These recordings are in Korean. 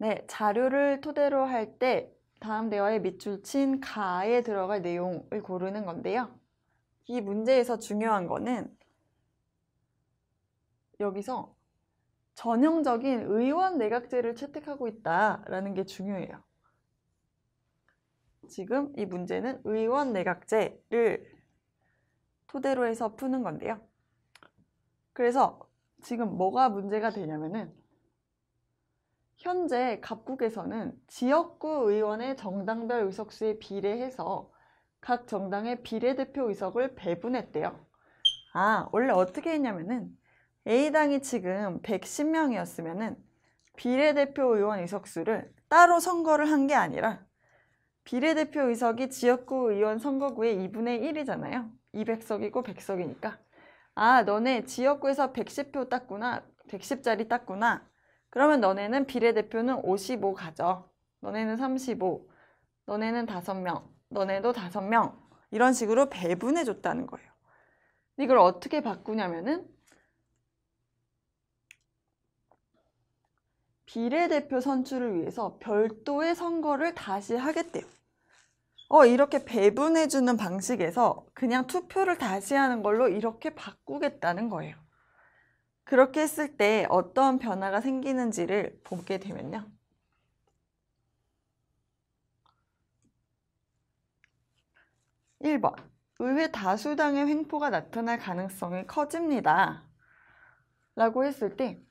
네, 자료를 토대로 할 때 다음 대화에 밑줄 친 가에 들어갈 내용을 고르는 건데요. 이 문제에서 중요한 거는 여기서 전형적인 의원 내각제를 채택하고 있다라는 게 중요해요. 지금 이 문제는 의원 내각제를 토대로 해서 푸는 건데요. 그래서 지금 뭐가 문제가 되냐면은 현재 각국에서는 지역구 의원의 정당별 의석수에 비례해서 각 정당의 비례대표 의석을 배분했대요. 아, 원래 어떻게 했냐면은 A당이 지금 110명이었으면은 비례대표 의원 의석수를 따로 선거를 한 게 아니라 비례대표 의석이 지역구 의원 선거구의 2분의 1이잖아요. 200석이고 100석이니까. 아, 너네 지역구에서 110표 땄구나. 110짜리 땄구나. 그러면 너네는 비례대표는 55 가져. 너네는 35. 너네는 5명. 너네도 5명. 이런 식으로 배분해 줬다는 거예요. 이걸 어떻게 바꾸냐면은 비례대표 선출을 위해서 별도의 선거를 다시 하겠대요. 어, 이렇게 배분해주는 방식에서 그냥 투표를 다시 하는 걸로 이렇게 바꾸겠다는 거예요. 그렇게 했을 때 어떤 변화가 생기는지를 보게 되면요. (1번) 의회 다수당의 횡포가 나타날 가능성이 커집니다. 라고 했을 때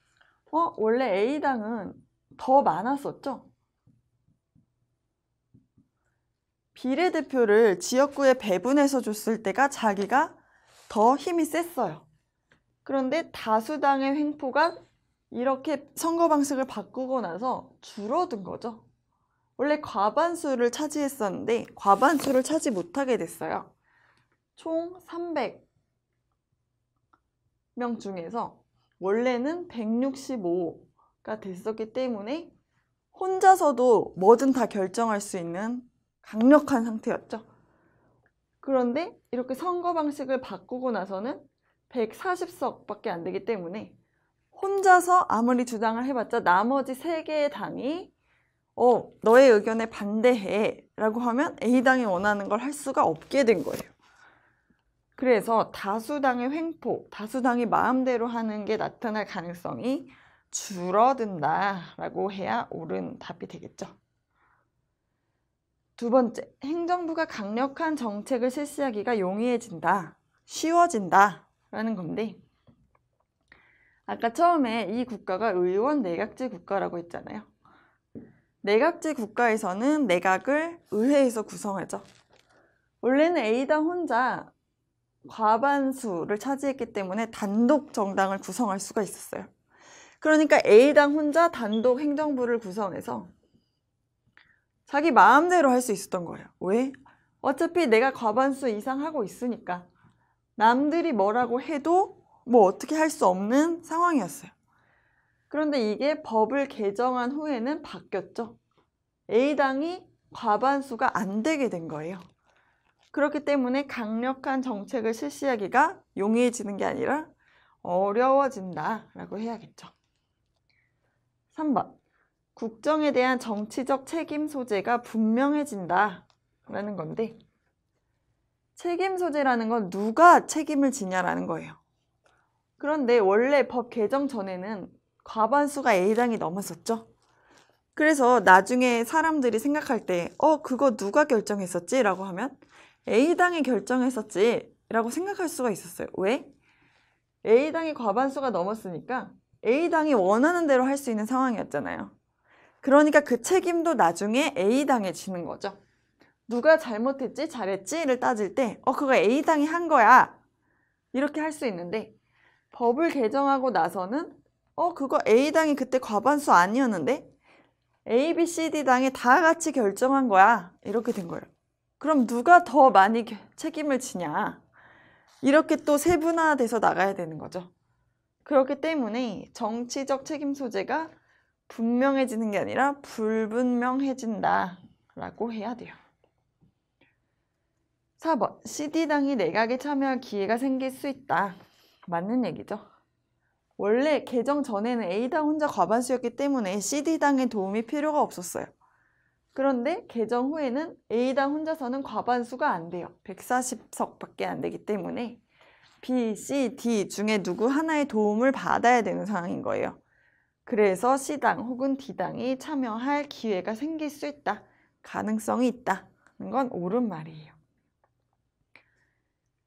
어, 원래 A당은 더 많았었죠? 비례대표를 지역구에 배분해서 줬을 때가 자기가 더 힘이 셌어요. 그런데 다수당의 횡포가 이렇게 선거 방식을 바꾸고 나서 줄어든 거죠. 원래 과반수를 차지했었는데 과반수를 차지 못하게 됐어요. 총 300명 중에서 원래는 165가 됐었기 때문에 혼자서도 뭐든 다 결정할 수 있는 강력한 상태였죠. 그런데 이렇게 선거 방식을 바꾸고 나서는 140석밖에 안 되기 때문에 혼자서 아무리 주장을 해봤자 나머지 3개의 당이 어, 너의 의견에 반대해 라고 하면 A당이 원하는 걸 할 수가 없게 된 거예요. 그래서 다수당의 횡포, 다수당이 마음대로 하는 게 나타날 가능성이 줄어든다 라고 해야 옳은 답이 되겠죠. 두 번째, 행정부가 강력한 정책을 실시하기가 용이해진다, 쉬워진다 라는 건데 아까 처음에 이 국가가 의원 내각제 국가라고 했잖아요. 내각제 국가에서는 내각을 의회에서 구성하죠. 원래는 A당 혼자 과반수를 차지했기 때문에 단독 정당을 구성할 수가 있었어요. 그러니까 A당 혼자 단독 행정부를 구성해서 자기 마음대로 할 수 있었던 거예요. 왜? 어차피 내가 과반수 이상 하고 있으니까 남들이 뭐라고 해도 뭐 어떻게 할 수 없는 상황이었어요. 그런데 이게 법을 개정한 후에는 바뀌었죠. A당이 과반수가 안 되게 된 거예요. 그렇기 때문에 강력한 정책을 실시하기가 용이해지는 게 아니라 어려워진다라고 해야겠죠. 3번. 국정에 대한 정치적 책임 소재가 분명해진다라는 건데 책임 소재라는 건 누가 책임을 지냐라는 거예요. 그런데 원래 법 개정 전에는 과반수가 A당이 넘었었죠. 그래서 나중에 사람들이 생각할 때, 어, 그거 누가 결정했었지? 라고 하면 A당이 결정했었지 라고 생각할 수가 있었어요. 왜? A당이 과반수가 넘었으니까 A당이 원하는 대로 할 수 있는 상황이었잖아요. 그러니까 그 책임도 나중에 A당에 지는 거죠. 누가 잘못했지, 잘했지를 따질 때, 어, 그거 A당이 한 거야. 이렇게 할 수 있는데, 법을 개정하고 나서는, 어, 그거 A당이 그때 과반수 아니었는데, A, B, C, D당이 다 같이 결정한 거야. 이렇게 된 거예요. 그럼 누가 더 많이 책임을 지냐? 이렇게 또 세분화돼서 나가야 되는 거죠. 그렇기 때문에 정치적 책임 소재가 분명해지는 게 아니라 불분명해진다 라고 해야 돼요. 4번 CD당이 내각에 참여할 기회가 생길 수 있다. 맞는 얘기죠. 원래 개정 전에는 A당 혼자 과반수였기 때문에 CD당의 도움이 필요가 없었어요. 그런데 개정 후에는 A당 혼자서는 과반수가 안 돼요. 140석밖에 안 되기 때문에 B, C, D 중에 누구 하나의 도움을 받아야 되는 상황인 거예요. 그래서 C당 혹은 D당이 참여할 기회가 생길 수 있다. 가능성이 있다는 건 옳은 말이에요.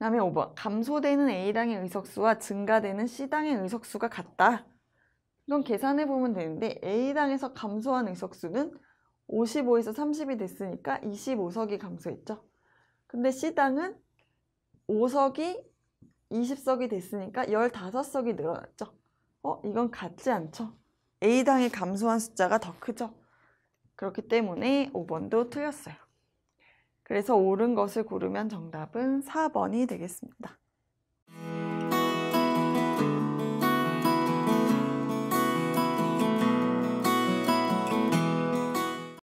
다음에 5번. 감소되는 A당의 의석수와 증가되는 C당의 의석수가 같다. 이건 계산해 보면 되는데 A당에서 감소한 의석수는 55에서 30이 됐으니까 25석이 감소했죠. 근데 C당은 5석이 20석이 됐으니까 15석이 늘어났죠. 어, 이건 같지 않죠. A당의 감소한 숫자가 더 크죠. 그렇기 때문에 5번도 틀렸어요. 그래서 옳은 것을 고르면 정답은 4번이 되겠습니다.